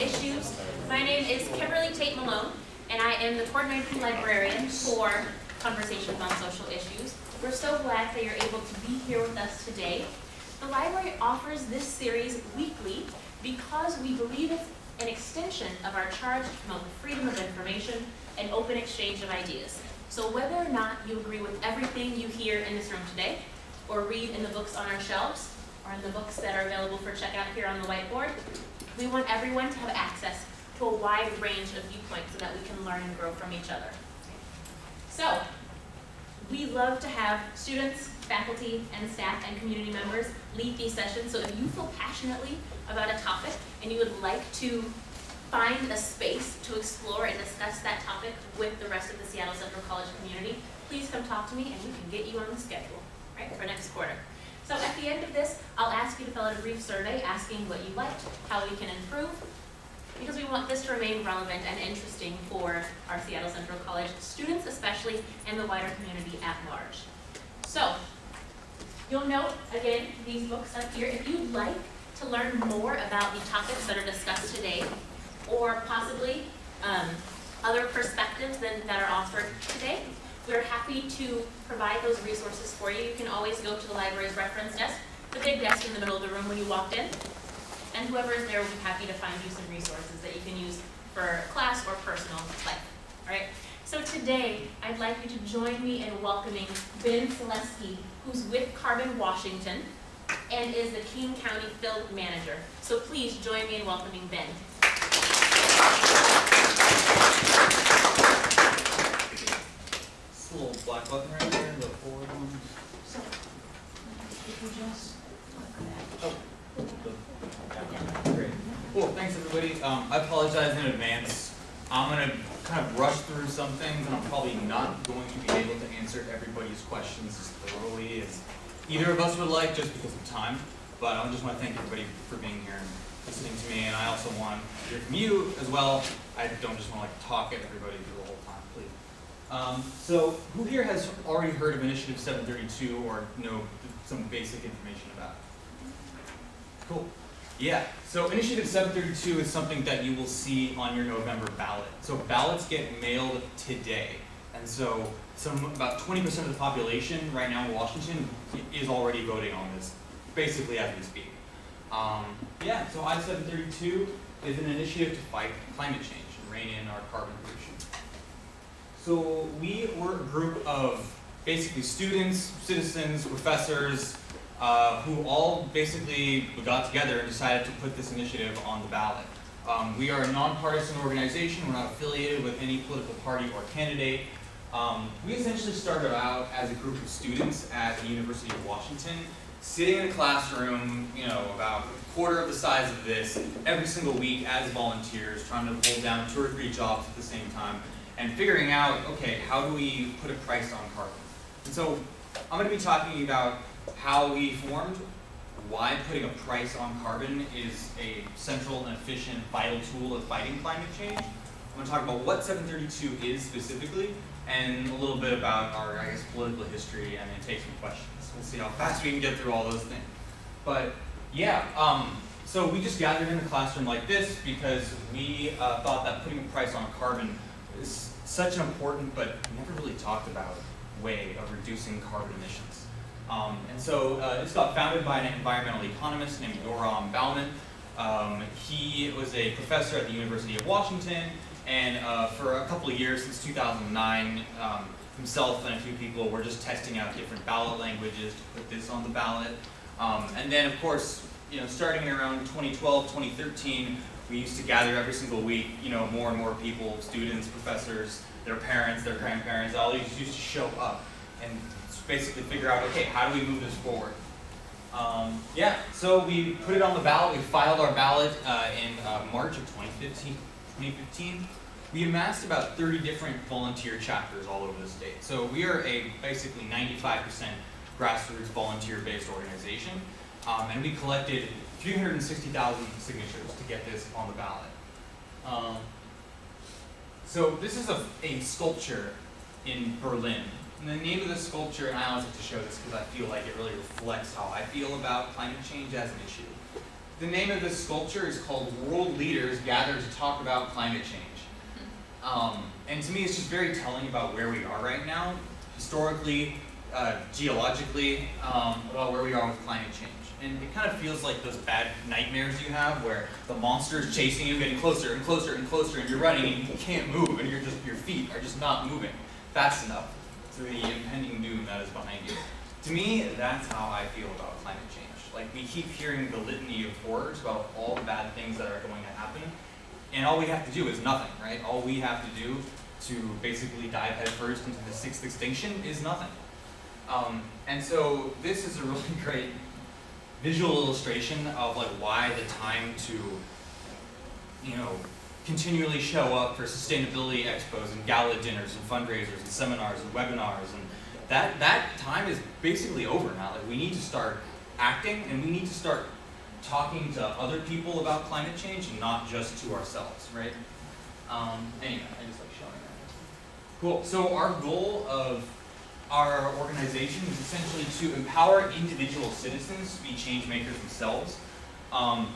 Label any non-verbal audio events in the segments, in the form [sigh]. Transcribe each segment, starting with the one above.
issues. My name is Kimberly Tate Malone, and I am the coordinating librarian for Conversations on Social Issues. We're so glad that you're able to be here with us today. The library offers this series weekly because we believe it's an extension of our charge to promote freedom of information and open exchange of ideas. So whether or not you agree with everything you hear in this room today, or read in the books on our shelves, or in the books that are available for checkout here on the whiteboard, we want everyone to have access to a wide range of viewpoints so that we can learn and grow from each other. So, we love to have students, faculty, and staff and community members lead these sessions. So if you feel passionately about a topic and you would like to find a space to explore and discuss that topic with the rest of the Seattle Central College community, please come talk to me and we can get you on the schedule, right, for next quarter. So at the end of this, I'll ask you to fill out a brief survey asking what you liked, how we can improve, because we want this to remain relevant and interesting for our Seattle Central College students especially, and the wider community at large. So, you'll note, again, these books up here. If you'd like to learn more about the topics that are discussed today, or possibly um, other perspectives than, that are offered today, we're happy to provide those resources for you. You can always go to the library's reference desk, the big desk in the middle of the room when you walked in, and whoever is there will be happy to find you some resources that you can use for class or personal life. All right. So today, I'd like you to join me in welcoming Ben Silesky, who's with Carbon Washington and is the King County Field Manager. So please join me in welcoming Ben. Little black button right there, the forward one. Oh, the- Great. Cool, thanks everybody. Um, I apologize in advance. I'm gonna kind of rush through some things and I'm probably not going to be able to answer everybody's questions as thoroughly as either of us would like just because of time. But I just want to thank everybody for being here and listening to me and I also want to hear from you as well. I don't just want to like talk at everybody the whole time. Um, so who here has already heard of Initiative 732 or know some basic information about it? Cool. Yeah, so Initiative 732 is something that you will see on your November ballot. So ballots get mailed today. And so some about 20% of the population right now in Washington is already voting on this, basically as we speak. Um, yeah, so I-732 is an initiative to fight climate change and rein in our carbon. So we were a group of basically students, citizens, professors, uh, who all basically got together and decided to put this initiative on the ballot. Um, we are a nonpartisan organization. We're not affiliated with any political party or candidate. Um, we essentially started out as a group of students at the University of Washington, sitting in a classroom, you know, about a quarter of the size of this, every single week as volunteers, trying to hold down two or three jobs at the same time, and figuring out, okay, how do we put a price on carbon? And so I'm going to be talking about how we formed, why putting a price on carbon is a central and efficient, vital tool of fighting climate change. I'm going to talk about what 732 is specifically, and a little bit about our, I guess, political history, and then take some questions. We'll see how fast we can get through all those things. But yeah, um, so we just gathered in a classroom like this because we uh, thought that putting a price on carbon is such an important but never really talked about way of reducing carbon emissions. Um, and so uh, this got founded by an environmental economist named Yoram Bauman. Um, he was a professor at the University of Washington, and uh, for a couple of years, since 2009, um, himself and a few people were just testing out different ballot languages to put this on the ballot. Um, and then, of course, you know, starting around 2012, 2013, we used to gather every single week, you know, more and more people, students, professors, their parents, their grandparents, all these used to show up and basically figure out, okay, how do we move this forward? Um, yeah, so we put it on the ballot. We filed our ballot uh, in uh, March of 2015. 2015. We amassed about 30 different volunteer chapters all over the state. So we are a basically 95% grassroots volunteer-based organization, um, and we collected 360,000 signatures to get this on the ballot. Um, so this is a, a sculpture in Berlin. And the name of the sculpture, and I always like to show this because I feel like it really reflects how I feel about climate change as an issue. the name of this sculpture is called World Leaders Gather to Talk About Climate Change. Um, and to me, it's just very telling about where we are right now, historically, uh, geologically, um, about where we are with climate change. And it kind of feels like those bad nightmares you have where the monster is chasing you, getting closer and closer and closer, and you're running and you can't move, and you're just your feet are just not moving fast enough to the impending doom that is behind you. To me, that's how I feel about climate change. Like we keep hearing the litany of horrors about all the bad things that are going to happen, and all we have to do is nothing, right? All we have to do to basically dive headfirst into the sixth extinction is nothing. Um, and so this is a really [laughs] great visual illustration of like why the time to, you know, continually show up for sustainability expos and gala dinners and fundraisers and seminars and webinars and that that time is basically over now. Like we need to start acting and we need to start talking to other people about climate change and not just to ourselves, right? Um, anyway, I just like showing that. Cool. So our goal of our organization is essentially to empower individual citizens to be change makers themselves. Um,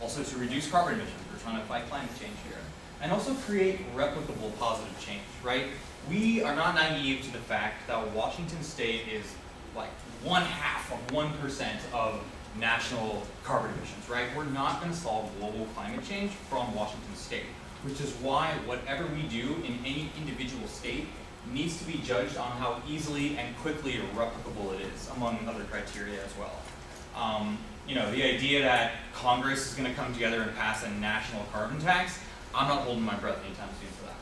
also to reduce carbon emissions. We're trying to fight climate change here. And also create replicable positive change, right? We are not naive to the fact that Washington State is like one half of 1% of national carbon emissions, right? We're not going to solve global climate change from Washington State, which is why whatever we do in any individual state needs to be judged on how easily and quickly replicable it is, among other criteria as well. Um, you know, the idea that Congress is going to come together and pass a national carbon tax, I'm not holding my breath anytime soon for that.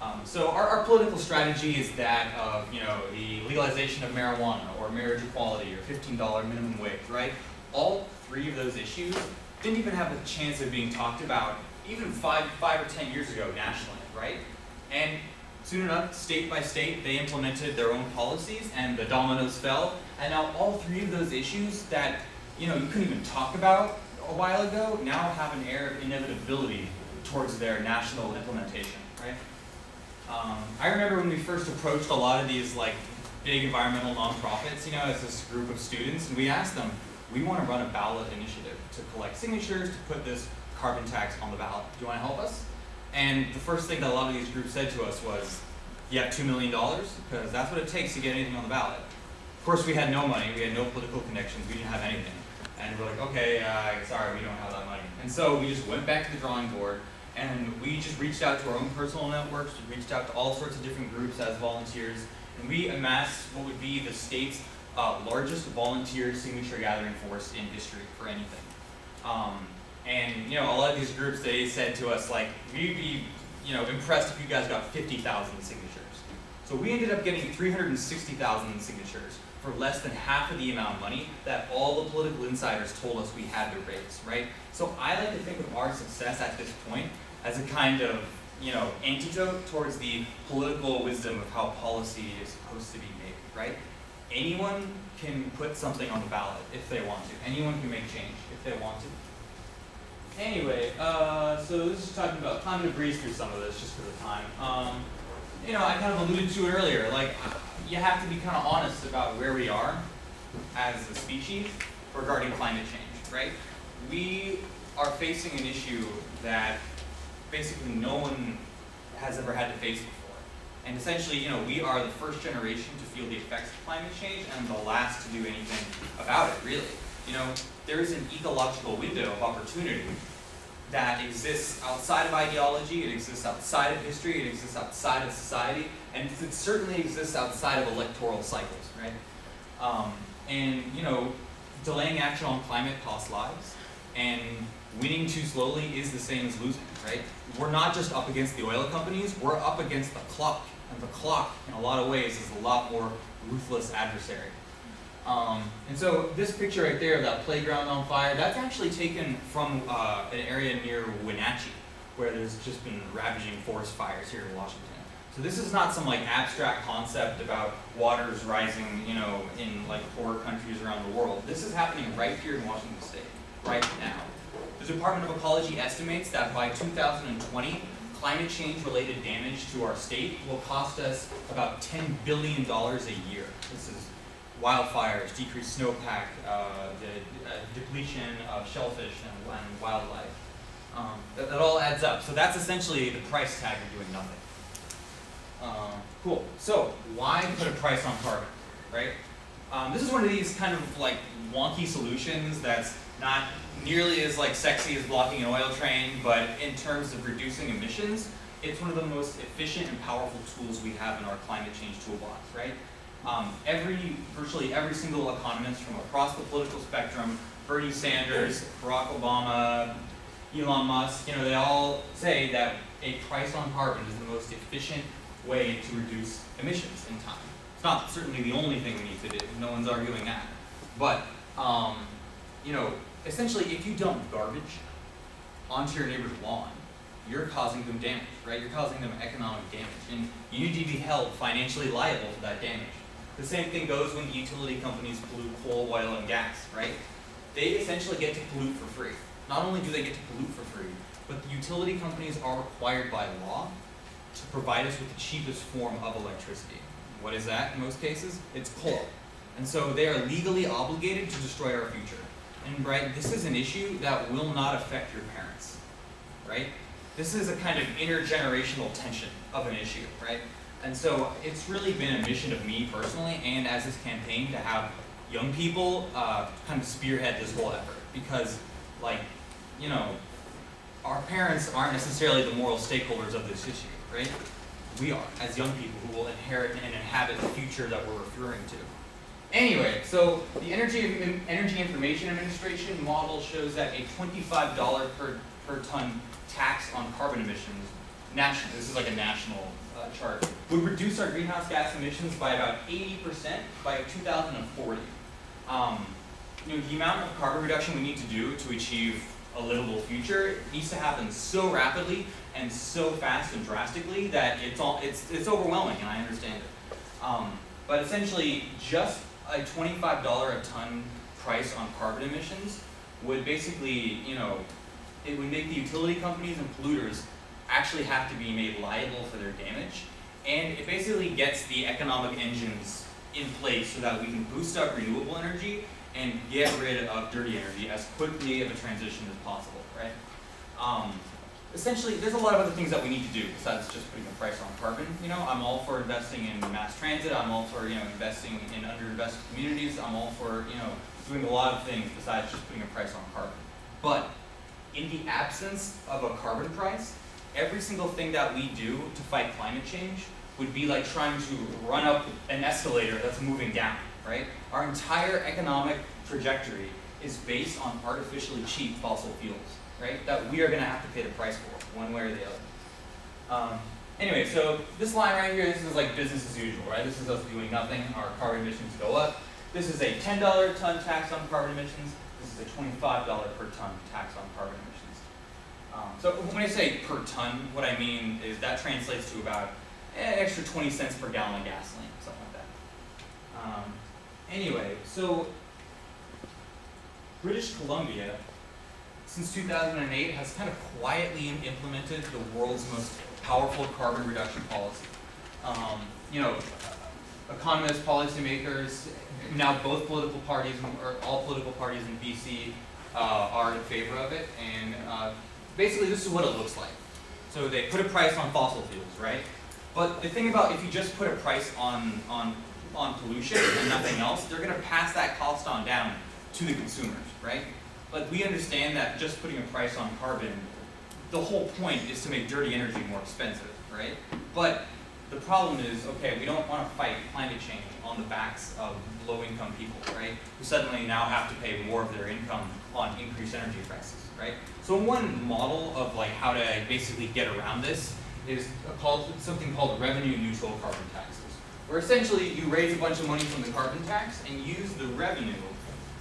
Um, so our, our, political strategy is that of, you know, the legalization of marijuana or marriage equality or $15 minimum wage, right? All three of those issues didn't even have a chance of being talked about even five, five or 10 years ago nationally, right? And soon enough, state by state, they implemented their own policies and the dominoes fell. And now all three of those issues that, you know, you couldn't even talk about a while ago now have an air of inevitability towards their national implementation, right? Um, I remember when we first approached a lot of these like big environmental nonprofits, you know, as this group of students, and we asked them, we want to run a ballot initiative to collect signatures to put this carbon tax on the ballot. Do you want to help us? And the first thing that a lot of these groups said to us was, you have $2 million? Because that's what it takes to get anything on the ballot. Of course, we had no money, we had no political connections, we didn't have anything. And we're like, okay, uh, sorry, we don't have that money. And so we just went back to the drawing board, and we just reached out to our own personal networks, we reached out to all sorts of different groups as volunteers, and we amassed what would be the state's uh, largest volunteer signature gathering force in history for anything. Um, and you know, a lot of these groups, they said to us like, we'd be you know impressed if you guys got 50,000 signatures. So we ended up getting 360,000 signatures for less than half of the amount of money that all the political insiders told us we had to raise, right? So I like to think of our success at this point as a kind of, you know, antidote towards the political wisdom of how policy is supposed to be made, right? Anyone can put something on the ballot if they want to. Anyone can make change if they want to. Anyway, uh, so this is talking about, I'm going to breeze through some of this just for the time. Um, you know, I kind of alluded to earlier, like, you have to be kind of honest about where we are as a species regarding climate change, right? We are facing an issue that basically no one has ever had to face before. And essentially, you know, we are the first generation to feel the effects of climate change and the last to do anything about it, really. You know, there is an ecological window of opportunity that exists outside of ideology, it exists outside of history, it exists outside of society, and it certainly exists outside of electoral cycles, right? Um, and, you know, delaying action on climate costs lives, and winning too slowly is the same as losing, right? We're not just up against the oil companies, we're up against the clock. And the clock, in a lot of ways, is a lot more ruthless adversary. Um, and so this picture right there of that playground on fire, that's actually taken from uh, an area near Wenatchee, where there's just been ravaging forest fires here in Washington. So this is not some like abstract concept about waters rising, you know, in like poor countries around the world. This is happening right here in Washington State, right now. The Department of Ecology estimates that by 2020, climate change related damage to our state will cost us about $10 billion a year. This is wildfires, decreased snowpack, uh, the uh, depletion of shellfish and, and wildlife. Um, that, that all adds up. So that's essentially the price tag of doing nothing. Uh, cool. So why put a price on carbon, right? Um, this is one of these kind of like wonky solutions that's not nearly as like sexy as blocking an oil train, but in terms of reducing emissions, it's one of the most efficient and powerful tools we have in our climate change toolbox, right? Um, every, virtually every single economist from across the political spectrum, Bernie Sanders, Barack Obama, Elon Musk, you know, they all say that a price on carbon is the most efficient way to reduce emissions in time. It's not certainly the only thing we need to do, no one's arguing that. But, um, you know, essentially if you dump garbage onto your neighbor's lawn, you're causing them damage, right? You're causing them economic damage, and you need to be held financially liable for that damage. The same thing goes when utility companies pollute coal, oil, and gas, right? They essentially get to pollute for free. Not only do they get to pollute for free, but the utility companies are required by law to provide us with the cheapest form of electricity. What is that in most cases? It's coal. And so they are legally obligated to destroy our future. And right, this is an issue that will not affect your parents, right? This is a kind of intergenerational tension of an issue, right? And so it's really been a mission of me personally and as this campaign to have young people uh, kind of spearhead this whole effort because like, you know, our parents aren't necessarily the moral stakeholders of this issue, right? We are, as young people who will inherit and inhabit the future that we're referring to. Anyway, so the Energy, Energy Information Administration model shows that a $25 per, per ton tax on carbon emissions, national, this is like a national uh, chart, would reduce our greenhouse gas emissions by about 80% by 2040. Um, you know, the amount of carbon reduction we need to do to achieve a livable future needs to happen so rapidly and so fast and drastically that it's all it's it's overwhelming, and I understand it. Um, but essentially, just a $25 a ton price on carbon emissions would basically, you know, it would make the utility companies and polluters actually have to be made liable for their damage. And it basically gets the economic engines in place so that we can boost up renewable energy and get rid of dirty energy as quickly of a transition as possible, right? Um, essentially, there's a lot of other things that we need to do besides just putting a price on carbon. You know, I'm all for investing in mass transit. I'm all for you know investing in underinvested communities. I'm all for you know doing a lot of things besides just putting a price on carbon. But in the absence of a carbon price, every single thing that we do to fight climate change would be like trying to run up an escalator that's moving down, right? Our entire economic trajectory is based on artificially cheap fossil fuels right? That we are going to have to pay the price for, one way or the other. Um, anyway, so this line right here, this is like business as usual, right? This is us doing nothing. Our carbon emissions go up. This is a $10 ton tax on carbon emissions. This is a $25 per ton tax on carbon emissions. Um, so when I say per ton, what I mean is that translates to about an extra 20 cents per gallon of gasoline, something like that. Um, anyway, so British Columbia since 2008 has kind of quietly implemented the world's most powerful carbon reduction policy. Um, you know, economists, policymakers, now both political parties, or all political parties in BC uh, are in favor of it, and uh, basically this is what it looks like. So they put a price on fossil fuels, right? But the thing about if you just put a price on, on, on pollution and nothing else, they're going to pass that cost on down to the consumers, right? But we understand that just putting a price on carbon, the whole point is to make dirty energy more expensive, right? But the problem is, okay, we don't want to fight climate change on the backs of low-income people, right? Who suddenly now have to pay more of their income on increased energy prices, right? So one model of like how to basically get around this is called something called revenue neutral carbon taxes, where essentially you raise a bunch of money from the carbon tax and use the revenue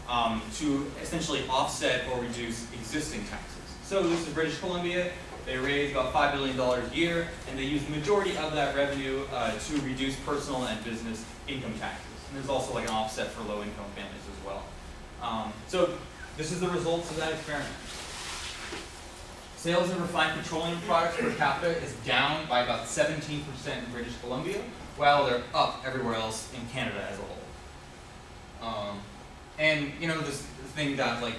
um, to essentially offset or reduce existing taxes. So this is British Columbia. They raise about $5 billion a year, and they use the majority of that revenue uh, to reduce personal and business income taxes. And there's also like an offset for low-income families as well. Um, so this is the results of that experiment. Sales of refined petroleum products per capita is down by about 17% in British Columbia, while they're up everywhere else in Canada as a whole. Um, and you know this thing that like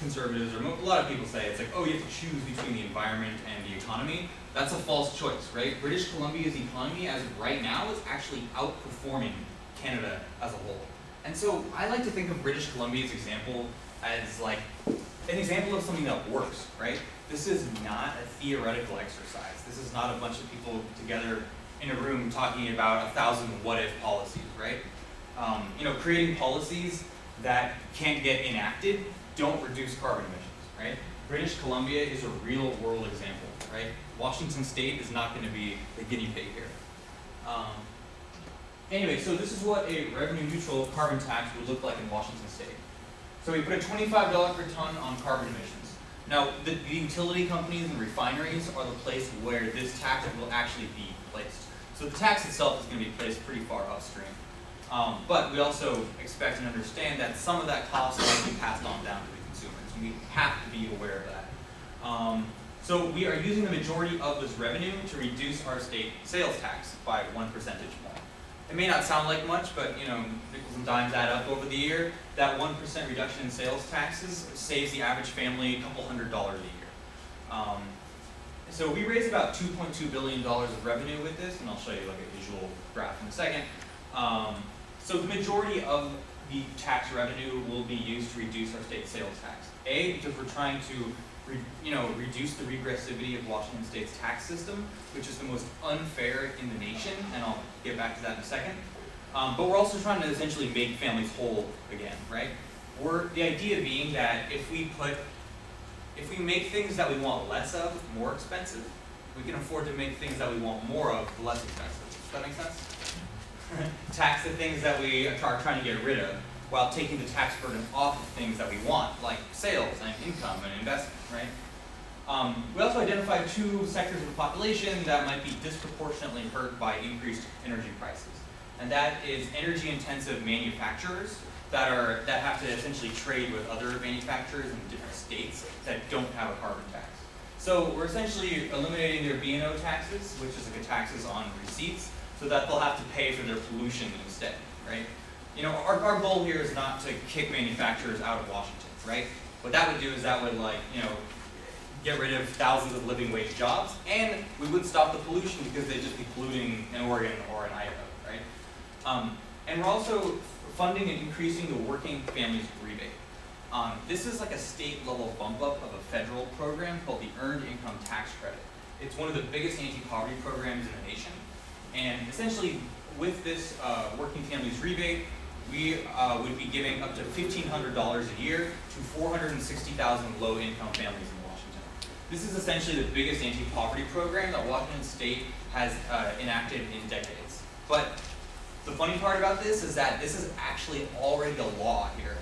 conservatives or a lot of people say it's like oh you have to choose between the environment and the economy. That's a false choice, right? British Columbia's economy as of right now is actually outperforming Canada as a whole. And so I like to think of British Columbia's example as like an example of something that works, right? This is not a theoretical exercise. This is not a bunch of people together in a room talking about a thousand what if policies, right? Um, you know, creating policies that can't get enacted don't reduce carbon emissions, right? British Columbia is a real world example, right? Washington State is not going to be the guinea pig here. Um, anyway, so this is what a revenue neutral carbon tax would look like in Washington State. So we put a $25 per ton on carbon emissions. Now, the, the utility companies and refineries are the place where this tax will actually be placed. So the tax itself is going to be placed pretty far upstream. Um, but we also expect and understand that some of that cost will be passed on down to the consumers. We have to be aware of that. Um, so we are using the majority of this revenue to reduce our state sales tax by one percentage point. It may not sound like much, but you know, nickels and dimes add up over the year. That one percent reduction in sales taxes saves the average family a couple hundred dollars a year. Um, so we raise about $2.2 billion of revenue with this, and I'll show you like a visual graph in a second. Um, so the majority of the tax revenue will be used to reduce our state sales tax. A, because we're trying to re, you know, reduce the regressivity of Washington State's tax system, which is the most unfair in the nation, and I'll get back to that in a second. Um, but we're also trying to essentially make families whole again, right? We're, the idea being that if we put, if we make things that we want less of more expensive, we can afford to make things that we want more of less expensive. Does that make sense? [laughs] tax the things that we are trying to get rid of while taking the tax burden off of things that we want, like sales and income and investment, right? Um, we also identified two sectors of the population that might be disproportionately hurt by increased energy prices. And that is energy intensive manufacturers that are that have to essentially trade with other manufacturers in different states that don't have a carbon tax. So we're essentially eliminating their B&O taxes, which is like a taxes on receipts, so that they'll have to pay for their pollution instead, right? You know, our, our goal here is not to kick manufacturers out of Washington, right? What that would do is that would like, you know, get rid of thousands of living wage jobs, and we wouldn't stop the pollution because they'd just be polluting in Oregon or in Idaho, right? Um, and we're also funding and increasing the working families rebate. Um, this is like a state level bump up of a federal program called the Earned Income Tax Credit. It's one of the biggest anti-poverty programs in the nation. And essentially, with this uh, working families rebate, we uh, would be giving up to $1,500 a year to 460,000 low-income families in Washington. This is essentially the biggest anti-poverty program that Washington State has uh, enacted in decades. But the funny part about this is that this is actually already a law here.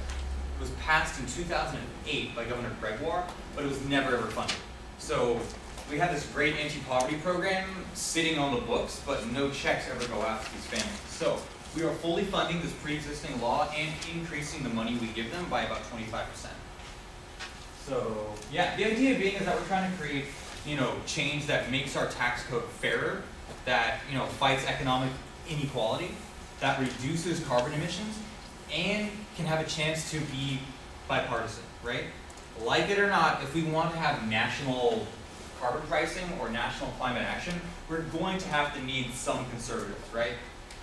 It was passed in 2008 by Governor Gregoire, but it was never ever funded. So we have this great anti-poverty program sitting on the books, but no checks ever go out to these families. So we are fully funding this pre-existing law and increasing the money we give them by about 25%. So yeah, the idea being is that we're trying to create, you know, change that makes our tax code fairer, that, you know, fights economic inequality, that reduces carbon emissions, and can have a chance to be bipartisan, right? Like it or not, if we want to have national carbon pricing or national climate action, we're going to have to need some conservatives, right?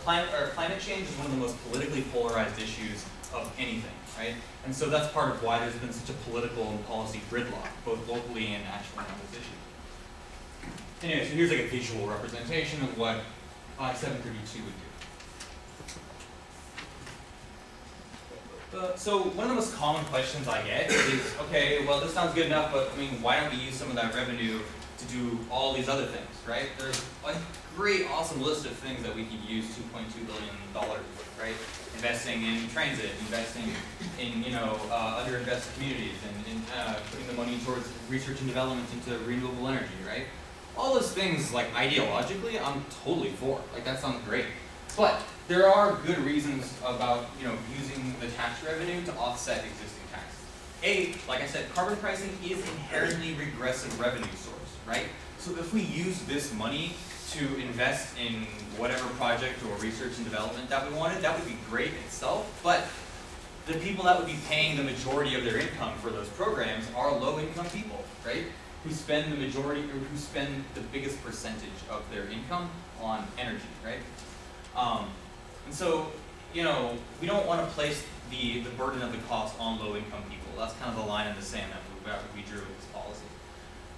Climate, or climate change is one of the most politically polarized issues of anything, right? And so that's part of why there's been such a political and policy gridlock, both locally and nationally on this issue. Anyway, so here's like a visual representation of what I-732 would do. Uh, so one of the most common questions I get is, okay, well this sounds good enough, but I mean, why don't we use some of that revenue to do all these other things, right? There's great, awesome list of things that we could use $2.2 billion right? Investing in transit, investing in, you know, uh, underinvested communities, and, and uh, putting the money towards research and development into renewable energy, right? All those things, like ideologically, I'm totally for. Like that sounds great. But there are good reasons about you know using the tax revenue to offset existing taxes. A, like I said, carbon pricing is inherently regressive revenue source, right? So if we use this money to invest in whatever project or research and development that we wanted, that would be great itself, but the people that would be paying the majority of their income for those programs are low-income people, right? Who spend the majority, or who spend the biggest percentage of their income on energy, right? Um, and so, you know, we don't want to place the, the burden of the cost on low-income people. That's kind of the line in the sand that we, that we drew with this policy.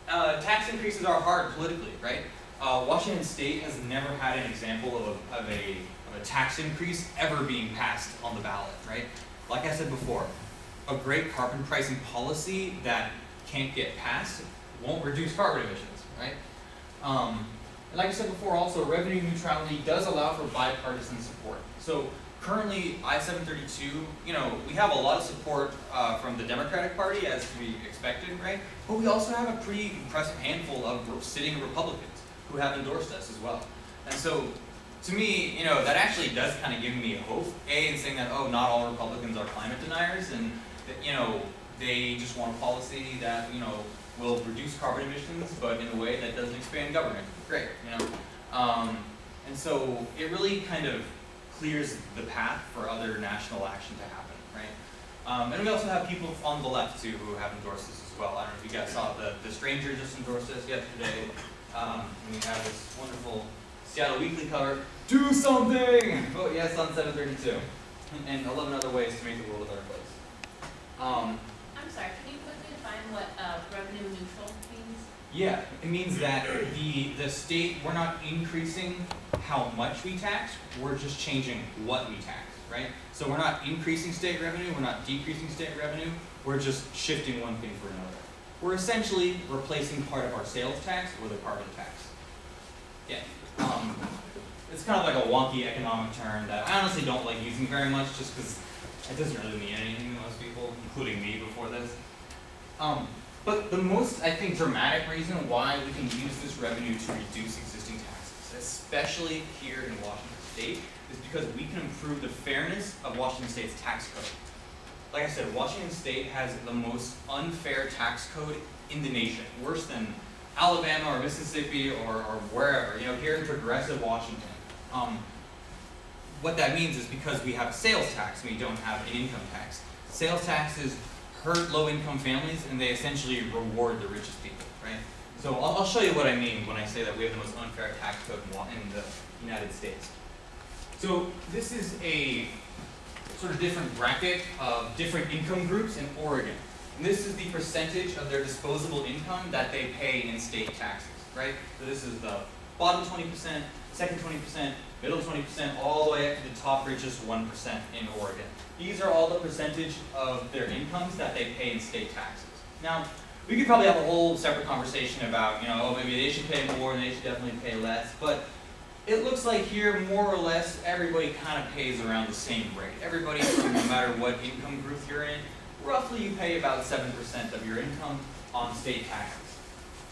Uh, tax increases are hard politically, right? Uh, Washington State has never had an example of a, of, a, of a tax increase ever being passed on the ballot, right? Like I said before, a great carbon pricing policy that can't get passed won't reduce carbon emissions, right? Um, and like I said before, also revenue neutrality does allow for bipartisan support. So currently, I-732, you know, we have a lot of support uh, from the Democratic Party, as we expected, right? But we also have a pretty impressive handful of sitting Republicans who have endorsed us as well. And so, to me, you know, that actually does kind of give me hope. A, in saying that, oh, not all Republicans are climate deniers, and that, you know, they just want a policy that, you know, will reduce carbon emissions, but in a way that doesn't expand government. Great, you know. Um, and so it really kind of clears the path for other national action to happen? Um, and we also have people on the left too who have endorsed this as well. I don't know if you guys saw the the stranger just endorsed this yesterday. Um, we have this wonderful Seattle Weekly cover. Do something! Vote yes on 732. And 11 other ways to make the world a better place. Um, I'm sorry, can you quickly define what uh, revenue neutral means? Yeah, it means that the, the state, we're not increasing how much we tax, we're just changing what we tax, right? So we're not increasing state revenue, we're not decreasing state revenue, we're just shifting one thing for another. We're essentially replacing part of our sales tax with a carbon tax. Yeah. Um, it's kind of like a wonky economic term that I honestly don't like using very much just because it doesn't really mean anything to most people, including me before this. Um, but the most, I think, dramatic reason why we can use this revenue to reduce existing taxes, especially here in Washington State, is because we can improve the fairness of Washington State's tax code. Like I said, Washington State has the most unfair tax code in the nation, worse than Alabama or Mississippi or, or wherever, you know, here in progressive Washington. Um, what that means is because we have a sales tax, we don't have an income tax. Sales taxes hurt low-income families, and they essentially reward the richest people, right? So I'll, I'll, show you what I mean when I say that we have the most unfair tax code in the United States. So this is a sort of different bracket of different income groups in Oregon. And this is the percentage of their disposable income that they pay in state taxes, right? So this is the bottom 20%, second 20%, middle 20%, all the way up to the top richest 1% in Oregon. These are all the percentage of their incomes that they pay in state taxes. Now, we could probably have a whole separate conversation about, you know, oh, maybe they should pay more and they should definitely pay less, but it looks like here, more or less, everybody kind of pays around the same rate. Everybody, [coughs] no matter what income group you're in, roughly you pay about 7% of your income on state taxes.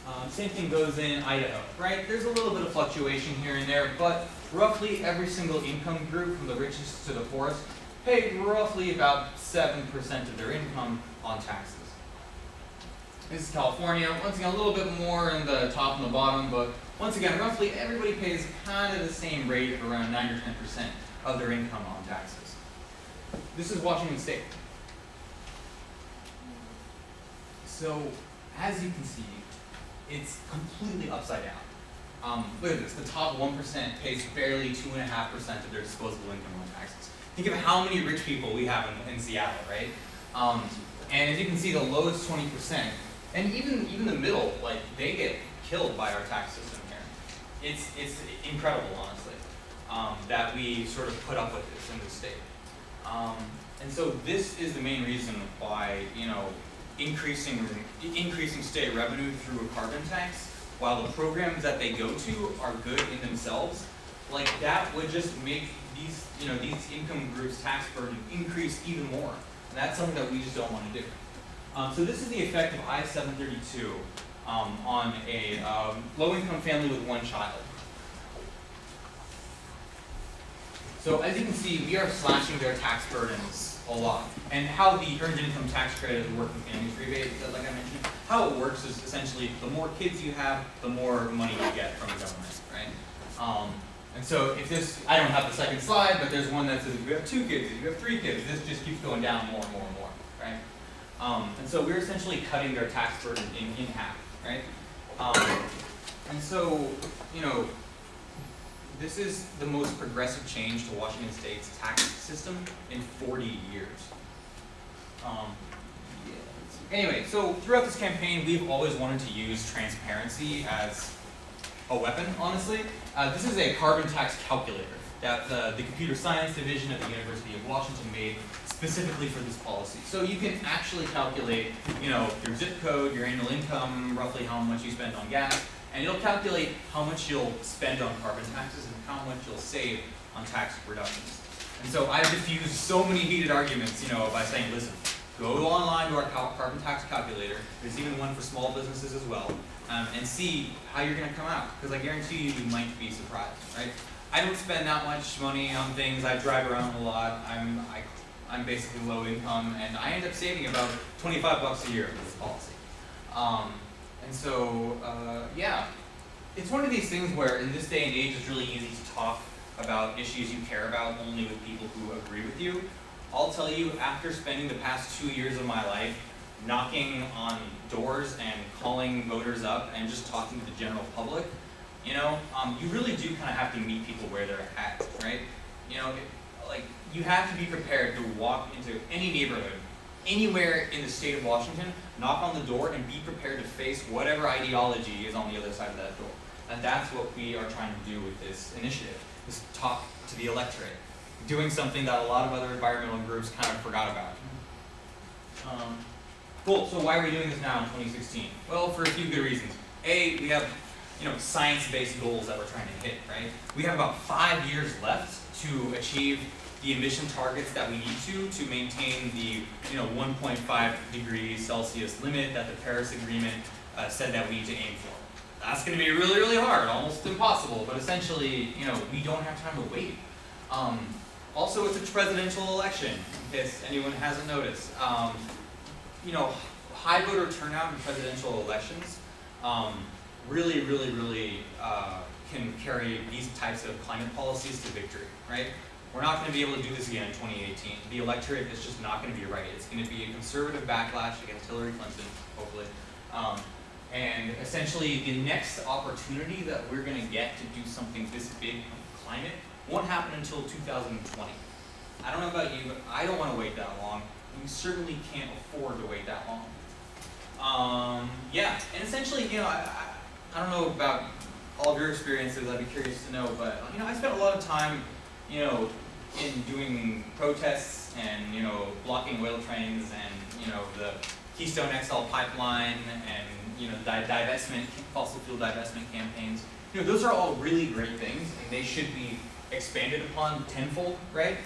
Um, same thing goes in Idaho, right? There's a little bit of fluctuation here and there, but roughly every single income group, from the richest to the poorest, pay roughly about 7% of their income on taxes. This is California, once again a little bit more in the top and the bottom, but once again, roughly everybody pays kind of the same rate, of around 9 or 10% of their income on taxes. This is Washington State. So, as you can see, it's completely upside down. Um, look at this, the top 1% pays barely 2.5% of their disposable income on taxes. Think of how many rich people we have in, in Seattle, right? Um, and as you can see, the lowest 20%, and even, even the middle, like, they get killed by our tax system. It's, it's incredible, honestly, um, that we sort of put up with this in this state. Um, and so this is the main reason why, you know, increasing, increasing state revenue through a carbon tax, while the programs that they go to are good in themselves, like that would just make these, you know, these income groups' tax burden increase even more. And that's something that we just don't want to do. Um, so this is the effect of I-732 um, on a um, low-income family with one child. So as you can see, we are slashing their tax burdens a lot. And how the earned income tax credit, the working families rebate, like I mentioned, how it works is essentially the more kids you have, the more money you get from the government, right? Um, And so if this, I don't have the second slide, but there's one that says if you have two kids, if you have three kids, this just keeps going down more and more and more, right? Um, and so we're essentially cutting their tax burden in, in half, right? Um, and so, you know, this is the most progressive change to Washington State's tax system in 40 years. Um. Anyway, so throughout this campaign, we've always wanted to use transparency as a weapon, honestly. Uh, this is a carbon tax calculator that the, the computer science division at the University of Washington made specifically for this policy. So you can actually calculate, you know, your zip code, your annual income, roughly how much you spend on gas, and it'll calculate how much you'll spend on carbon taxes and how much you'll save on tax reductions. And so I've diffused so many heated arguments, you know, by saying, listen, go online to our carbon tax calculator. There's even one for small businesses as well, um, and see how you're going to come out. Because I guarantee you, you might be surprised, right? I don't spend that much money on things. I drive around a lot. I'm I, I'm basically low income, and I end up saving about 25 bucks a year with this policy. Um, and so, uh, yeah, it's one of these things where in this day and age, it's really easy to talk about issues you care about only with people who agree with you. I'll tell you, after spending the past two years of my life knocking on doors and calling voters up and just talking to the general public, you know, um, you really do kind of have to meet people where they're at, right? You know, like you have to be prepared to walk into any neighborhood, anywhere in the state of Washington, knock on the door, and be prepared to face whatever ideology is on the other side of that door. And that's what we are trying to do with this initiative: is talk to the electorate, doing something that a lot of other environmental groups kind of forgot about. Um, cool. So why are we doing this now in 2016? Well, for a few good reasons. A, we have you know science-based goals that we're trying to hit. Right? We have about five years left to achieve the emission targets that we need to to maintain the you know 1.5 degrees Celsius limit that the Paris Agreement uh, said that we need to aim for. That's going to be really, really hard, almost impossible. But essentially, you know, we don't have time to wait. Um, also, it's a presidential election, in case anyone hasn't noticed. Um, you know, high voter turnout in presidential elections um, really, really, really uh, can carry these types of climate policies to victory, right? We're not going to be able to do this again in 2018. The electorate is just not going to be right. It's going to be a conservative backlash against Hillary Clinton, hopefully. Um, and essentially, the next opportunity that we're going to get to do something this big on climate won't happen until 2020. I don't know about you, but I don't want to wait that long. We certainly can't afford to wait that long. Um, yeah, and essentially, you know, I, I, I don't know about all of your experiences. I'd be curious to know, but you know, I spent a lot of time, you know, in doing protests and you know blocking oil trains and you know the Keystone XL pipeline and you know di- divestment, fossil fuel divestment campaigns. You know, those are all really great things, and they should be expanded upon tenfold, right?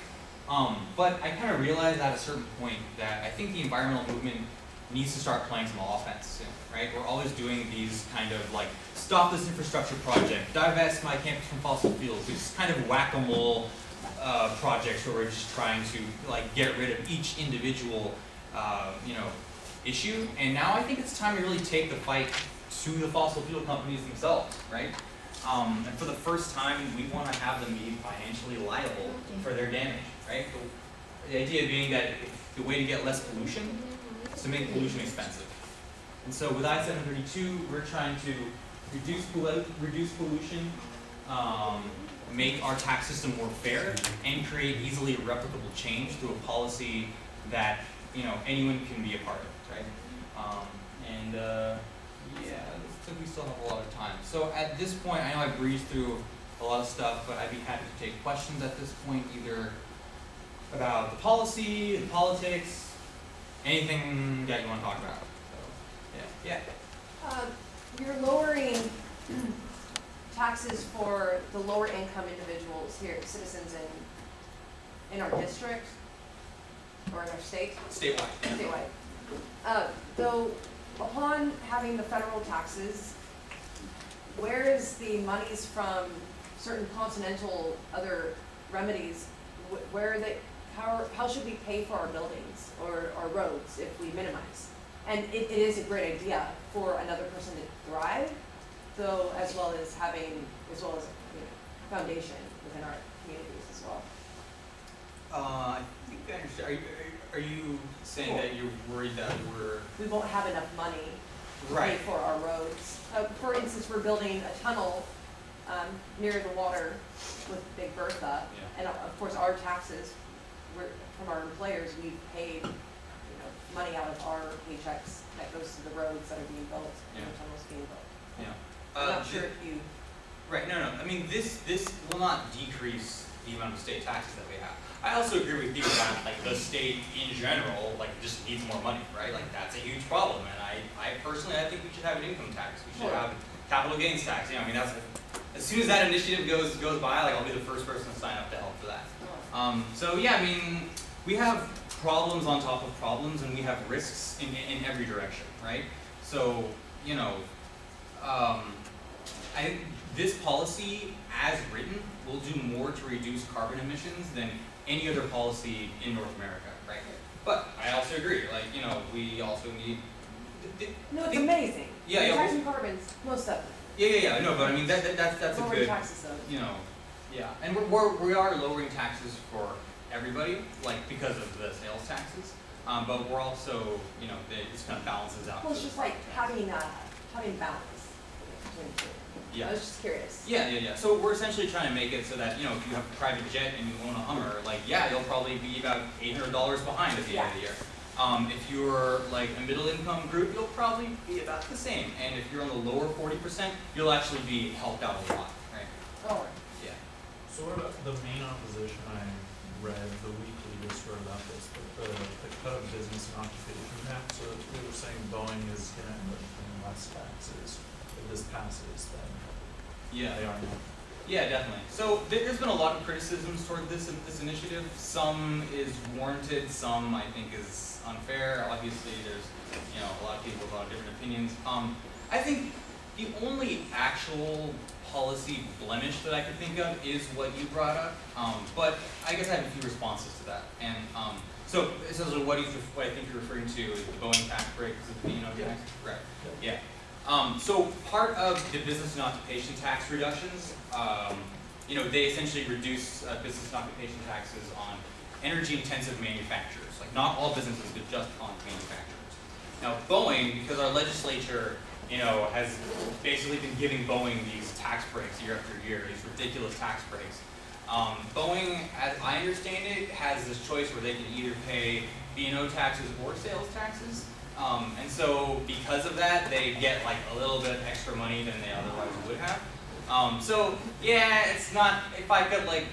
Um, but I kind of realized at a certain point that I think the environmental movement needs to start playing some offense soon, right? We're always doing these kind of like stop this infrastructure project, divest my campus from fossil fuels, these kind of whack-a-mole uh, projects where we're just trying to like get rid of each individual, uh, you know, issue. And now I think it's time to really take the fight to the fossil fuel companies themselves, right? Um, and for the first time, we want to have them be financially liable for their damage, right? The, the idea being that the way to get less pollution is to make pollution expensive. And so with I-732, we're trying to reduce, pollu- reduce pollution, um, make our tax system more fair, and create easily replicable change through a policy that you know anyone can be a part of, right? Um, and uh, yeah, looks like we still have a lot of time. So at this point, I know I breezed through a lot of stuff, but I'd be happy to take questions at this point, either about the policy, the politics, anything that you want to talk about. So, yeah, yeah. Uh, You're lowering taxes for the lower income individuals here, citizens in, in our district or in our state, Statewide. statewide. Uh, Though upon having the federal taxes, where is the monies from certain continental other remedies? Where are they, how, how should we pay for our buildings or our roads if we minimize? And it, it is a great idea for another person to thrive, though, as well as having, as well as, you know, foundation within our communities as well. Uh, I think I understand. Are you, are you saying that you're worried that we're We won't have enough money to pay right? for our roads. Uh, for instance, we're building a tunnel, um, near the water with Big Bertha. Yeah. And of of course, our taxes, we're, from our employers, we paid, you know, money out of our paychecks that goes to the roads that are being built and the tunnels being built. Yeah. I'm Uh, not sure if you, Right, no, no, I mean, this, this will not decrease the amount of state taxes that we have. I also agree with you that, like, the state in general, like, just needs more money, right? Like, that's a huge problem, and I, I personally, I think we should have an income tax, we should Sure. have capital gains tax, you know, I mean, that's, as soon as that initiative goes, goes by, like, I'll be the first person to sign up to help for that. Um, so yeah, I mean, we have problems on top of problems, and we have risks in, in every direction, right? So, you know, um, I this policy, as written, will do more to reduce carbon emissions than any other policy in North America, right? But I also agree, like, you know, we also need, no, it's amazing. Yeah, yeah, Taxing carbons, most definitely. yeah, yeah, yeah, no, but I mean, that, that, that's, that's a good... Lowering taxes though. you know, yeah, and we're, we're, we are lowering taxes for everybody, like, because of the sales taxes. Um, but we're also, you know, it just kind of balances out. Well, it's just like having, uh, having balance between two. Yeah. I was just curious. Yeah, yeah, yeah. So we're essentially trying to make it so that, you know, if you have a private jet and you own a Hummer, like, yeah, you'll probably be about eight hundred dollars behind at the end of the year. Um, if you're like a middle income group, you'll probably be about the same. And if you're on the lower forty percent, you'll actually be helped out a lot, right? Oh, Yeah. So what about the main opposition I read, the weekly wrote about this, but the, the cut of business and occupation tax, so we were saying Boeing is gonna end up paying less taxes if this passes than Yeah. they are now. Yeah, definitely. So there- there's been a lot of criticisms toward this this initiative. Some is warranted, some I think is unfair. Obviously, there's you know a lot of people with a lot of different opinions. Um, I think the only actual policy blemish that I could think of is what you brought up. Um, but I guess I have a few responses to that. And um, so essentially, what, you, what I think you're referring to is the Boeing tax breaks, the you know tax, right? Yeah. Um, so part of the business and occupation tax reductions, um, you know, they essentially reduce uh, business and occupation taxes on energy-intensive manufacturers. Like not all businesses, but just on manufacturers. Now Boeing, because our legislature, you know, has basically been giving Boeing these tax breaks year after year, these ridiculous tax breaks. Um, Boeing, as I understand it, has this choice where they can either pay B&O taxes or sales taxes. Um, and so because of that, they get like a little bit extra money than they otherwise would have. Um, so yeah, it's not, if I could like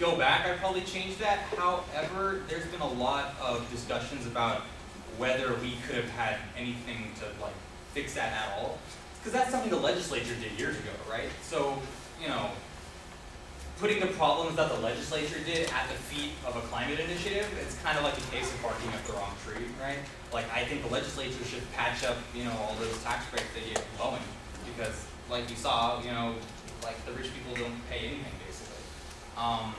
go back, I'd probably change that. However, there's been a lot of discussions about whether we could have had anything to like fix that at all. Because that's something the legislature did years ago, right? So, you know, putting the problems that the legislature did at the feet of a climate initiative, it's kind of like a case of barking up the wrong tree, right? Like, I think the legislature should patch up, you know, all those tax breaks gave to Boeing, because like you saw, you know, like the rich people don't pay anything basically. Um,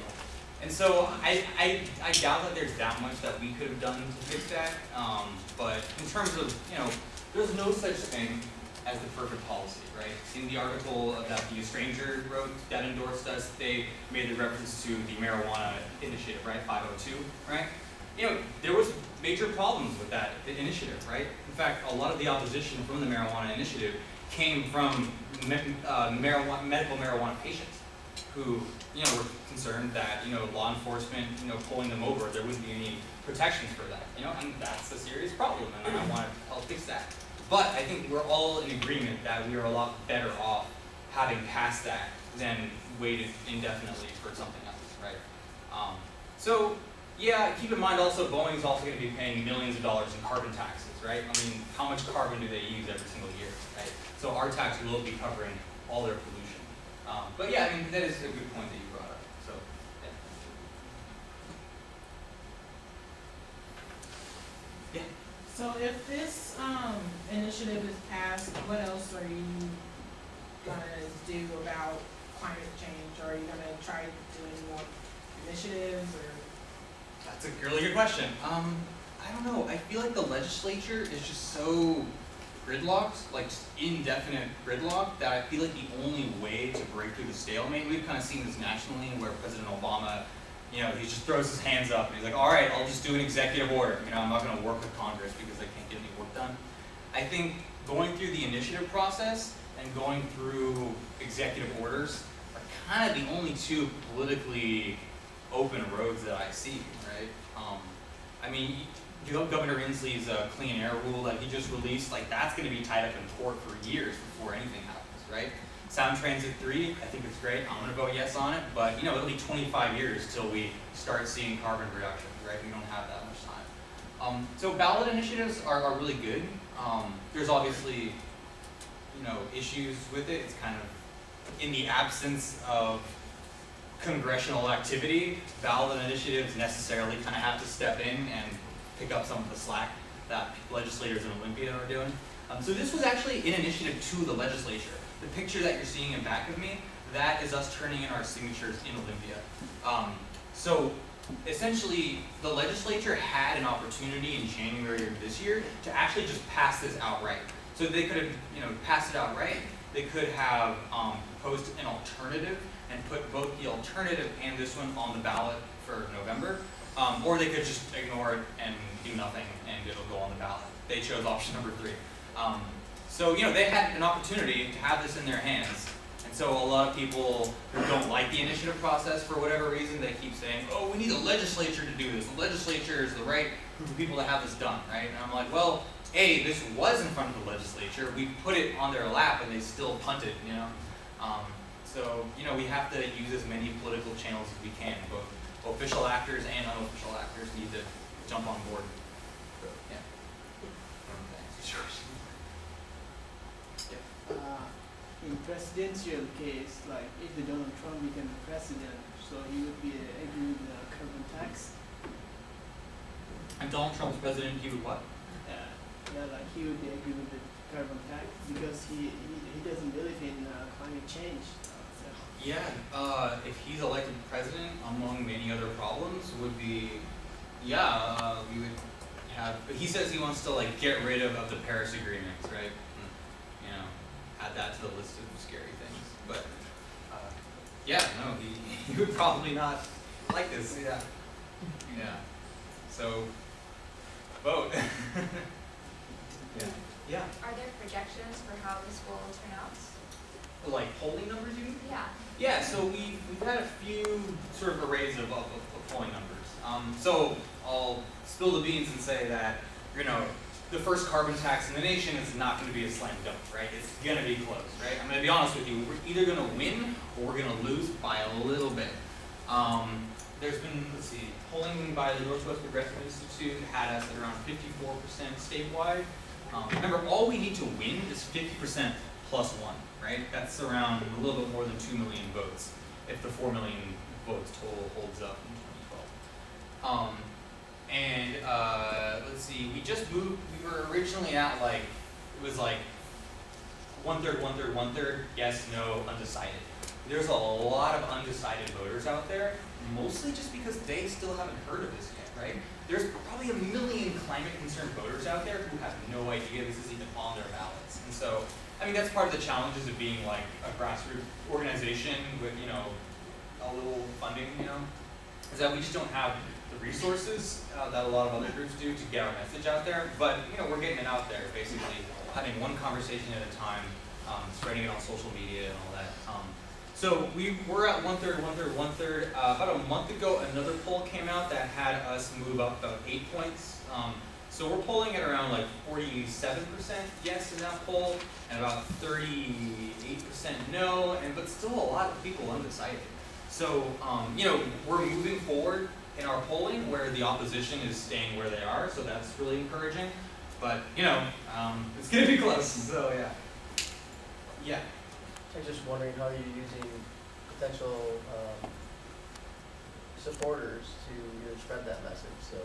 and so I, I, I doubt that there's that much that we could have done to fix that, um, but in terms of, you know, there's no such thing as the perfect policy, right? In the article that the stranger wrote that endorsed us, they made the reference to the marijuana initiative, right, five oh two, right? You know, there was major problems with that initiative, right? In fact, a lot of the opposition from the marijuana initiative came from me- uh, marijuana, medical marijuana patients who, you know, were concerned that, you know, law enforcement, you know, pulling them over, there wouldn't be any protections for that, you know, and that's a serious problem, and I want to help fix that. But I think we're all in agreement that we are a lot better off having passed that than waited indefinitely for something else, right? Um, so, yeah, keep in mind also Boeing's also going to be paying millions of dollars in carbon taxes, right? I mean, how much carbon do they use every single year, right? So our tax will be covering all their pollution. Um, but yeah, I mean, that is a good point that you brought up, so, yeah. So if this, um, initiative is passed, what else are you gonna do about climate change? Are you gonna try doing more initiatives or? That's a really good question. Um, I don't know. I feel like the legislature is just so gridlocked, like indefinite gridlock, that I feel like the only way to break through the stalemate, we've kind of seen this nationally where President Obama, you know, he just throws his hands up and he's like, all right, I'll just do an executive order. You know, I'm not going to work with Congress because I can't get any work done. I think going through the initiative process and going through executive orders are kind of the only two politically open roads that I see, right? Um, I mean, Governor Inslee's uh, clean air rule that he just released, like that's going to be tied up in court for years before anything happens, right? Sound Transit 3, I think it's great. I'm going to vote yes on it, but you know, it'll be 25 years till we start seeing carbon reductions, right? We don't have that much time. Um, so ballot initiatives are, are really good. Um, there's obviously, you know, issues with it. It's kind of in the absence of congressional activity, ballot initiatives necessarily kind of have to step in and pick up some of the slack that legislators in Olympia are doing. Um, so this was actually an initiative to the legislature. The picture that you're seeing in back of me, that is us turning in our signatures in Olympia. Um, so essentially, the legislature had an opportunity in January of this year to actually just pass this outright. So they could have, you know, passed it outright. They could have um, proposed an alternative and put both the alternative and this one on the ballot for November. Um, or they could just ignore it and do nothing and it'll go on the ballot. They chose option number three. Um, so, you know, they had an opportunity to have this in their hands. And so a lot of people who don't like the initiative process for whatever reason, they keep saying, oh, we need the legislature to do this. The legislature is the right group of people to have this done, right? And I'm like, well, A, this was in front of the legislature. We put it on their lap and they still punted, you know? Um, so, you know, we have to use as many political channels as we can. Both official actors and unofficial actors need to jump on board. So, yeah. Thanks. Sure. Uh, in presidential case, like if the Donald Trump became the president, so he would be uh, agree with the carbon tax. And Donald Trump's president, he would what? Uh, yeah, like he would be agree with the carbon tax because he he, he doesn't believe in uh, climate change. So. Yeah, uh, if he's elected president, among many other problems, would be, yeah, uh, we would have. But he says he wants to like get rid of, of the Paris agreements, right? And, you know, add that to the list of scary things. But uh, yeah, no, he [laughs] he would probably not like this. Yeah, yeah. So vote. [laughs] yeah. Yeah. Are there projections for how this will turn out? Like polling numbers, you mean? Yeah. Yeah, so we, we've had a few sort of arrays of, of, of polling numbers. Um, so I'll spill the beans and say that, you know, the first carbon tax in the nation is not going to be a slam dunk, right? It's going to be close, right? I'm going to be honest with you. We're either going to win or we're going to lose by a little bit. Um, there's been, let's see, polling by the Northwest Progressive Institute had us at around 54% statewide. Um, remember, all we need to win is 50% plus one, right? That's around a little bit more than 2 million votes if the 4 million votes total holds up in 2012. Um, and uh, let's see, we just moved, we were originally at like, it was like one third, one third, one third, yes, no, undecided. There's a lot of undecided voters out there, mostly just because they still haven't heard of this yet, right? There's probably a million climate concerned voters out there who have no idea this is even on their ballots. And so, I mean, that's part of the challenges of being like a grassroots organization with, you know, a little funding, you know, is that we just don't have resources uh, that a lot of other groups do to get our message out there. But, you know, we're getting it out there, basically, having one conversation at a time, um, spreading it on social media and all that. Um, so we were at one third, one third, one third. Uh, about a month ago, another poll came out that had us move up about eight points. Um, so we're polling at around like 47% yes in that poll, and about 38% no, and but still a lot of people undecided. So um, you know we're moving forward in our polling where the opposition is staying where they are, so that's really encouraging. But you know um, it's gonna be close. So yeah, yeah. I was just wondering how you're using potential um, supporters to either spread that message, so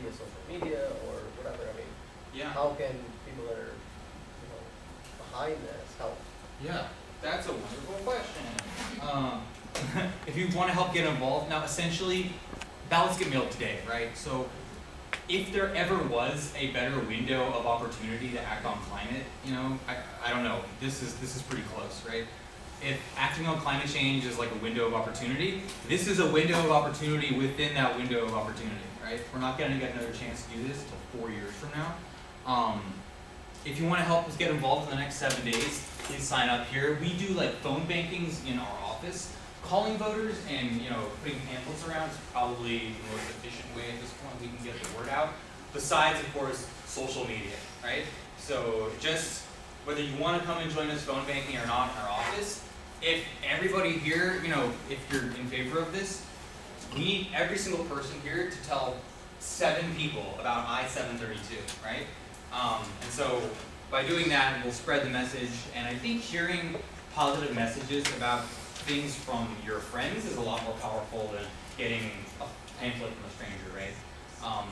via social media or whatever. I mean, Yeah. how can people that are, you know, behind this help? Yeah, that's a wonderful question. Um, [laughs] if you want to help get involved, now essentially, ballots get mailed today, right? So if there ever was a better window of opportunity to act on climate, you know, I, I don't know, this is, this is pretty close, right? If acting on climate change is like a window of opportunity, this is a window of opportunity within that window of opportunity, right? We're not gonna get another chance to do this until four years from now. Um, if you wanna help us get involved in the next seven days, please sign up here. We do like phone bankings in our office. Calling voters and, you know, putting pamphlets around is probably the most efficient way at this point we can get the word out. Besides, of course, social media, right? So just, whether you wanna come and join us phone banking or not in our office, if everybody here, you know, if you're in favor of this, we need every single person here to tell seven people about I seven thirty-two, right? Um, and so by doing that, we'll spread the message, and I think hearing positive messages about things from your friends is a lot more powerful than getting a pamphlet from a stranger, right? Um,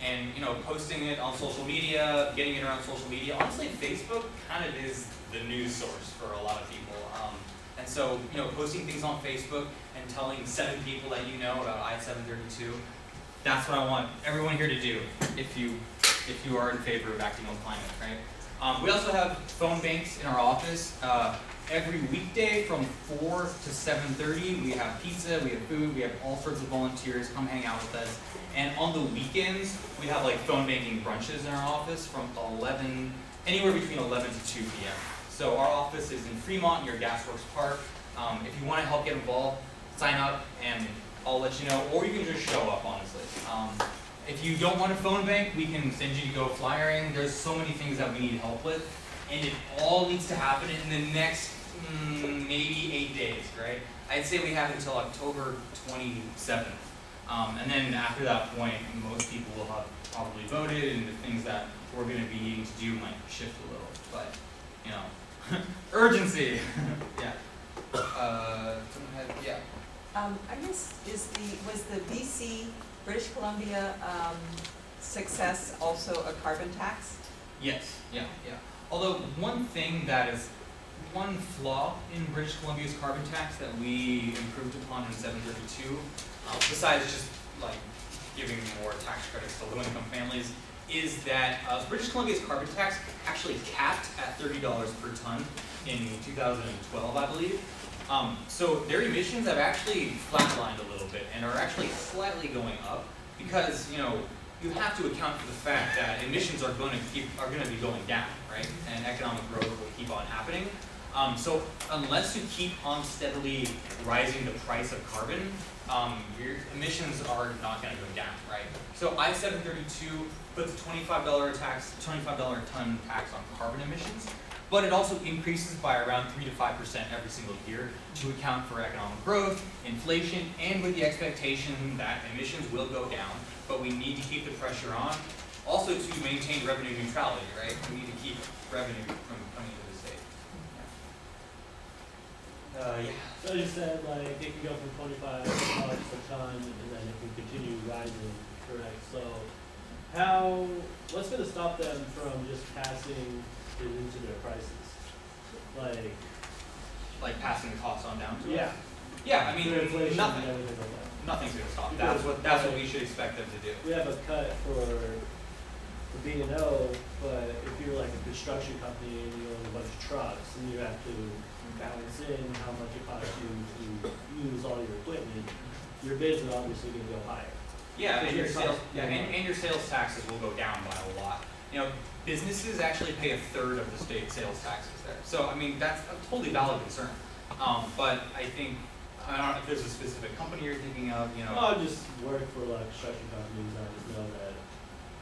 and you know, posting it on social media, getting it around social media. Honestly, Facebook kind of is the news source for a lot of people. Um, and so, you know, posting things on Facebook and telling seven people that you know about I-732, that's what I want everyone here to do if you if you are in favor of acting on climate, right? Um, we also have phone banks in our office. Uh, every weekday from 4 to 7.30, we have pizza, we have food, we have all sorts of volunteers come hang out with us. And on the weekends, we have like phone banking brunches in our office from 11, anywhere between 11 to 2 p.m. So our office is in Fremont near Gasworks Park. Um, if you want to help get involved, sign up and I'll let you know, or you can just show up, honestly. Um, if you don't want a phone bank, we can send you to go flyering. There's so many things that we need help with, and it all needs to happen in the next mm, maybe eight days, right? I'd say we have until October 27th. Um, and then after that point, most people will have probably voted, and the things that we're going to be needing to do might shift a little. But, you know, [laughs] urgency. [laughs] yeah. Uh, had, yeah. Um, I guess, is the, was the BC, British Columbia, um, success also a carbon tax? Yes, yeah, yeah. Although one thing that is one flaw in British Columbia's carbon tax that we improved upon in 732, uh, besides just like giving more tax credits to low-income families, is that uh, British Columbia's carbon tax actually capped at $30 per ton in 2012, I believe. Um, so their emissions have actually flatlined a little bit and are actually slightly going up because you know you have to account for the fact that emissions are going to keep are going to be going down, right? And economic growth will keep on happening. Um, so unless you keep on steadily rising the price of carbon, um, your emissions are not going to go down, right? So I-732 puts a $25 tax, $25 a ton tax on carbon emissions, but it also increases by around 3 to 5% every single year to account for economic growth, inflation, and with the expectation that emissions will go down, but we need to keep the pressure on. Also to maintain revenue neutrality, right? We need to keep revenue from coming to the. Uh, yeah. So you said like it can go from twenty-five dollars per ton and then it can continue rising, correct? So how, what's gonna stop them from just passing it into their prices? Like, Like passing the costs on down to us. yeah, Yeah, I mean, through nothing, like that. nothing's gonna stop. That's what, that's what we should expect them to do. We have a cut for, for B and O, but if you're like a construction company and you own a bunch of trucks and you have to balance in how much it costs you to use all your equipment, your bids are obviously gonna go higher. Yeah, and your sales, yeah, and, and your sales taxes will go down by a lot. You know, businesses actually pay a third of the state sales taxes there. So, I mean, that's a totally valid concern. Um, but I think, I don't know if there's a specific company you're thinking of, you know. Oh, I just work for like construction companies, I just know that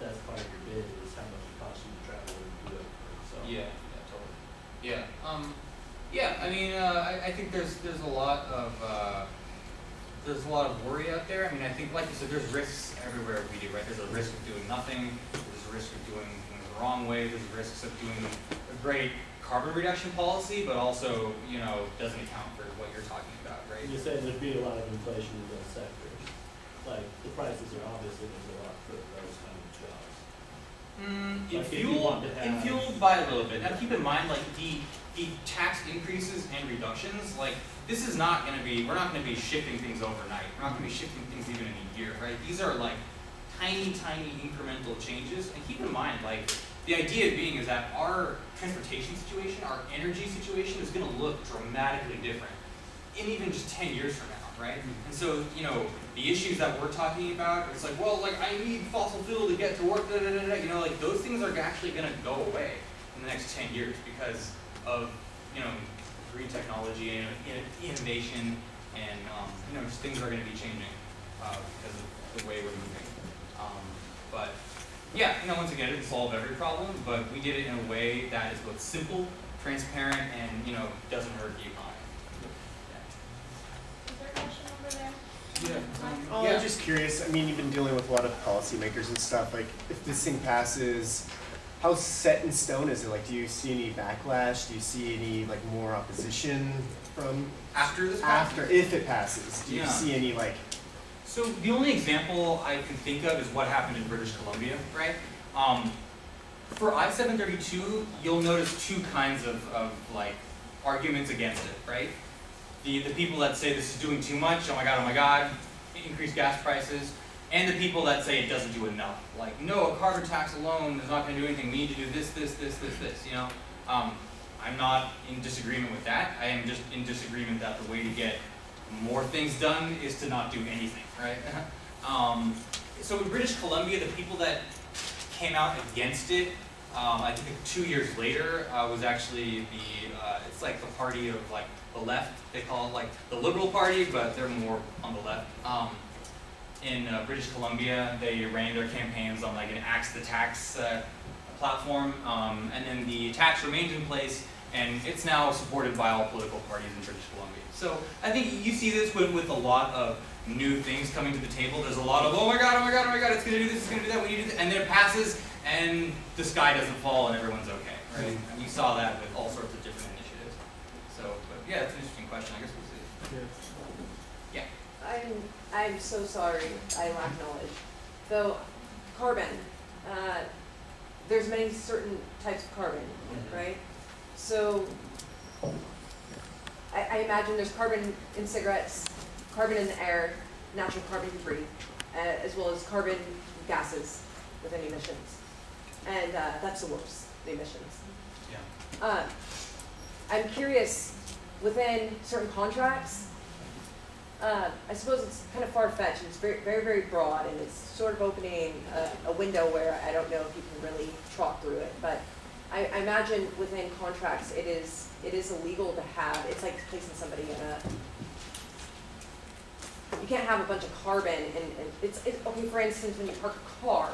that's part of your bid is how much it costs you to travel and do it, so. Yeah, yeah, totally. Yeah, um, yeah, I mean, uh, I, I think there's, there's a lot of, uh, there's a lot of worry out there. I mean, I think, like you said, there's risks everywhere we do, right? There's a risk of doing nothing, there's a risk of doing things the wrong way, there's risks of doing a great carbon reduction policy, but also, you know, doesn't account for what you're talking about, right? You're saying there'd be a lot of inflation in those sectors, like the prices are obviously gonna go up for those kind of jobs. Mm, Like, if you fueled, want to have- fueled by a little bit. Now keep in mind, like the the tax increases and reductions, like this is not going to be. We're not going to be shifting things overnight. We're not going to be shifting things even in a year, right? These are like tiny, tiny incremental changes. And keep in mind, like, the idea being is that our transportation situation, our energy situation is gonna look dramatically different in even just ten years from now, right? And so, you know, the issues that we're talking about, it's like, well, like, I need fossil fuel to get to work, da, da, da, you know, like, those things are actually gonna go away in the next ten years because of, you know, green technology and innovation and, um, you know, just things are gonna be changing, uh, because of the way we're moving. Um, but, yeah, you know, once again, it didn't solve every problem, but we did it in a way that is both simple, transparent, and, you know, doesn't hurt the economy. Is there a question over there? Yeah, um, yeah, I'm just curious, I mean, you've been dealing with a lot of policymakers and stuff, like, if this thing passes, how set in stone is it? Like, do you see any backlash, do you see any, like, more opposition from After this after, if it passes? Do you Yeah. see any, like, So the only example I can think of is what happened in British Columbia, right? Um, for I seven thirty two, you'll notice two kinds of, of like arguments against it, right? The the people that say this is doing too much, oh my god, oh my god, increase gas prices, and the people that say it doesn't do enough. Like, no, a carbon tax alone is not gonna do anything, we need to do this, this, this, this, this, you know? Um, I'm not in disagreement with that, I am just in disagreement that the way to get more things done is to not do anything, right? [laughs] um, so in British Columbia, the people that came out against it, um, I think two years later, uh, was actually the, uh, it's like the party of like the left, they call it like the Liberal Party, but they're more on the left. Um, in uh, British Columbia, they ran their campaigns on like an axe the tax uh, platform, um, and then the tax remained in place, and it's now supported by all political parties in British Columbia. So I think you see this with, with a lot of new things coming to the table. There's a lot of, oh my god, oh my god, oh my god, it's gonna do this, it's gonna do that, we need to do this, and then it passes, and the sky doesn't fall, and everyone's okay, right? And you saw that with all sorts of different initiatives. So, but yeah, that's an interesting question, I guess we'll see. Yeah. I'm, I'm so sorry, I lack knowledge. Though, carbon, uh, there's many certain types of carbon, Mhm. right? So, I, I imagine there's carbon in cigarettes, carbon in the air, natural carbon you breathe, uh, as well as carbon gases within emissions. And, uh, that's the worst, the emissions. Yeah. Uh, I'm curious, within certain contracts, uh, I suppose it's kind of far-fetched, it's very, very, very broad, and it's sort of opening a, a window where I don't know if you can really trot through it, but I, I imagine within contracts, it is, it is illegal to have, it's like placing somebody in a, you can't have a bunch of carbon and, and it's, it's, okay, for instance, when you park a car,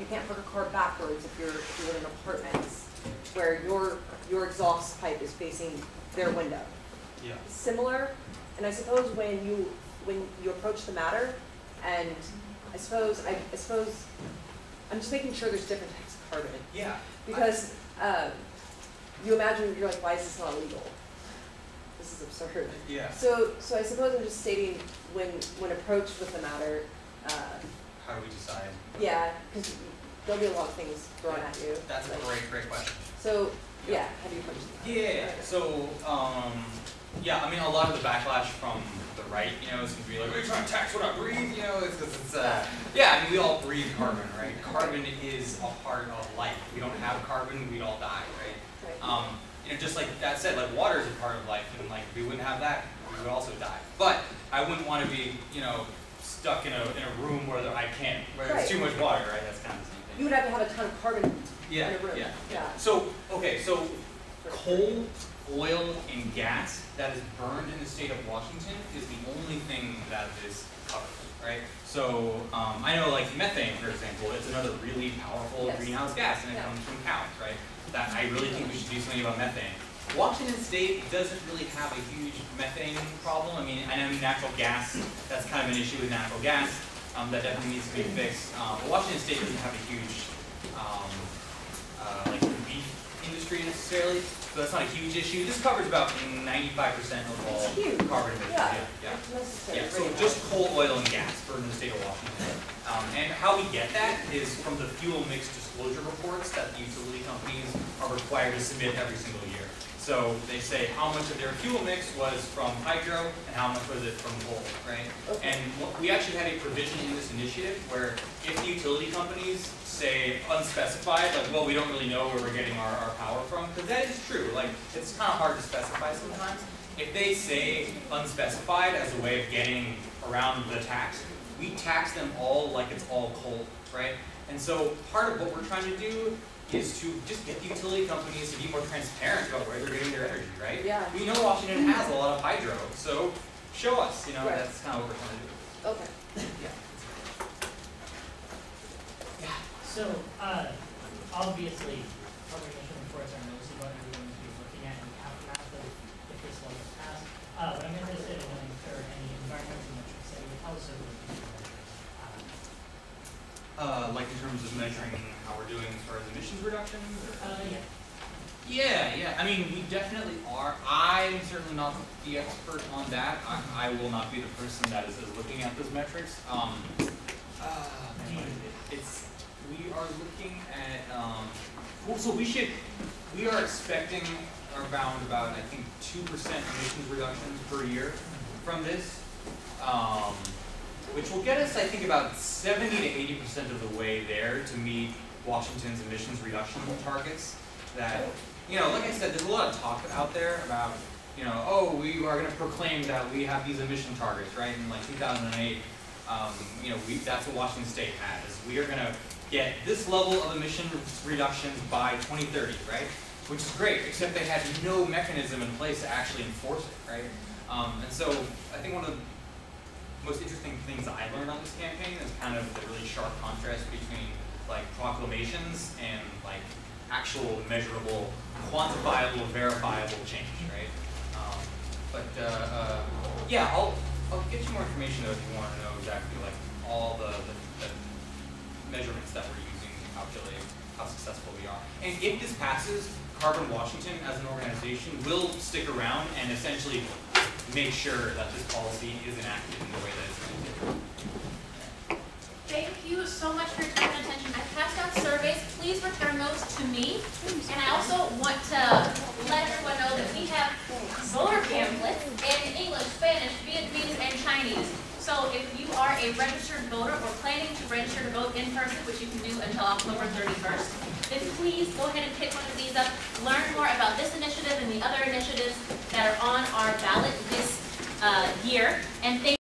you can't park a car backwards if you're, if you're in an apartments, where your, your exhaust pipe is facing their window Yeah. similar, and I suppose when you, when you approach the matter, and I suppose, I, I suppose, I'm just making sure there's different types of carbon, Yeah. because, um, you imagine, you're like, why is this not legal? This is absurd. Yeah. So, so I suppose I'm just stating, when, when approached with the matter, uh, How do we decide? yeah, because there'll be a lot of things thrown at you. That's a great, great question. So, yeah, how do you approach? Yeah, so, um, yeah, I mean, a lot of the backlash from the right, you know, is gonna be like, "We're you trying to tax what I breathe, you know, it's, 'cause it's, uh, yeah, I mean, we all breathe carbon, right? Carbon is a part of life. We don't have carbon, we'd all die, right? Um, you know, just like that said, like water is a part of life, and like if we wouldn't have that, we would also die. But I wouldn't want to be, you know, stuck in a in a room where I can't, where there's too much water, right? That's kind of the same thing. You would have to have a ton of carbon in Yeah, a room, yeah. yeah. So, okay, so coal, oil, and gas that is burned in the state of Washington is the only thing that is covered, right? So, um, I know like methane, for example, it's another really powerful Yes. greenhouse gas, and it Yeah. comes from cows, right? That, I really think we should do something about methane. Washington State doesn't really have a huge methane problem, I mean, I know natural gas, that's kind of an issue with natural gas, um, that definitely needs to be fixed. Um, but Washington State doesn't have a huge, um, uh, like beef industry necessarily, so that's not a huge issue. This covers about ninety-five percent of all carbon emissions, Yeah. yeah, yeah. Yeah, so just coal, oil, and gas burned in the state of Washington. Um, and how we get that is from the fuel mix disclosure reports that the utility companies are required to submit every single year. So they say how much of their fuel mix was from hydro and how much was it from coal, right? Okay. And we actually had a provision in this initiative where if the utility companies say unspecified, like, well, we don't really know where we're getting our, our power from, because that is true, like, it's kind of hard to specify sometimes. If they say unspecified as a way of getting around the tax, we tax them all like it's all coal, right? And so part of what we're trying to do is to just get the utility companies to be more transparent about where they're getting their energy, right? Yeah. We know Washington has a lot of hydro, so show us, you know, Right. that's kind of what we're trying to do. Okay. Yeah. Yeah. So, uh, obviously, organization reports are mostly what everyone's be looking at and aftermath of if this law is passed. Uh, but I'm interested in knowing if there are any environmental metrics that you would also look to measure. Uh, like in terms of measuring how we're doing as far as emissions reductions or? Uh, yeah. Yeah, yeah, I mean, we definitely are, I'm certainly not the expert on that, I, I will not be the person that is, is looking at those metrics, um, uh, man, it- it's, we are looking at, um, well, so we should, we are expecting around about, I think, two percent emissions reductions per year from this. Um, which will get us, I think, about seventy to eighty percent of the way there to meet Washington's emissions reduction targets. That, you know, like I said, there's a lot of talk out there about, you know, oh, we are gonna proclaim that we have these emission targets, right? In like two thousand and eight, um, you know, we, that's what Washington State had, is we are gonna get this level of emission reductions by twenty thirty, right? Which is great, except they had no mechanism in place to actually enforce it, right? Um, and so, I think one of the most interesting things I learned on this campaign is kind of the really sharp contrast between like proclamations and like actual measurable, quantifiable, verifiable change, right? Um, but uh, uh, yeah, I'll I'll get you more information though if you want to know exactly like all the, the, the measurements that we're using to calculate how successful we are. And if this passes, Carbon Washington as an organization will stick around and essentially make sure that this policy is enacted in the way that it's intended. Thank you so much for your time and attention. I passed out surveys. Please return those to me. And I also want to let everyone know that we have voter pamphlets in English, Spanish, Vietnamese, and Chinese. So if you are a registered voter or planning to register to vote in person, which you can do until October 31st, then please go ahead and pick one of these up. Learn more about this initiative and the other initiatives that are on our ballot this uh, year. And thank